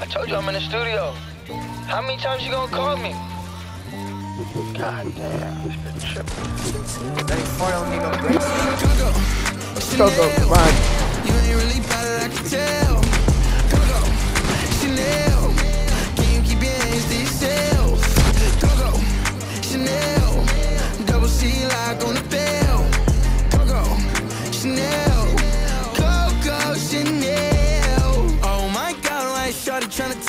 I told you I'm in the studio. How many times you gonna call me? God damn, this been tripping. They don't need no grace. Go, go, come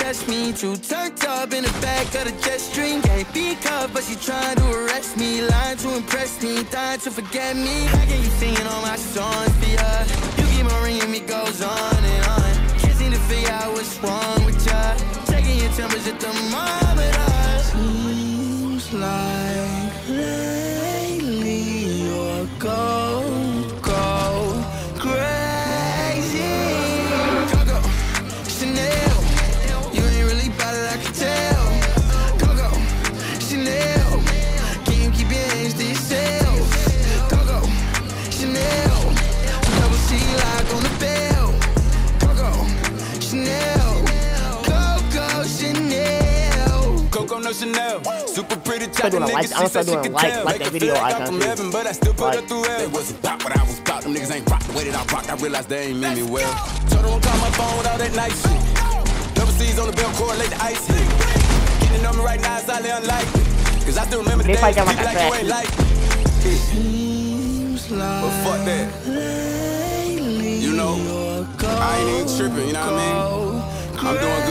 test me? Too turned up in the back of the jet stream. Can't be cuffed, but she trying to arrest me. Lying to impress me, dying to forget me. How can you singing all my songs for ya? You keep on ringing me, goes on and on. Can't seem to figure out what's wrong with ya. Checking your temperature thermometer. No Chanel, super pretty Start chocolate doing like- nigga. I'm She said start she doing could like- tell. like that video icon I'm from heaven, but I still put her through hell. They wasn't about what I was about. Them niggas ain't rock the way that I rocked. I realized they ain't mean me well. Told her don't call my phone with all that nice shit. Double C's on the belt, correlate the ice hit. Getting on me right now is highly unlikely. Cause I still remember the They days fight when them people like like you ain't like. Seems like But fuck that. You know, I ain't even tripping, you know what I mean? I'm doing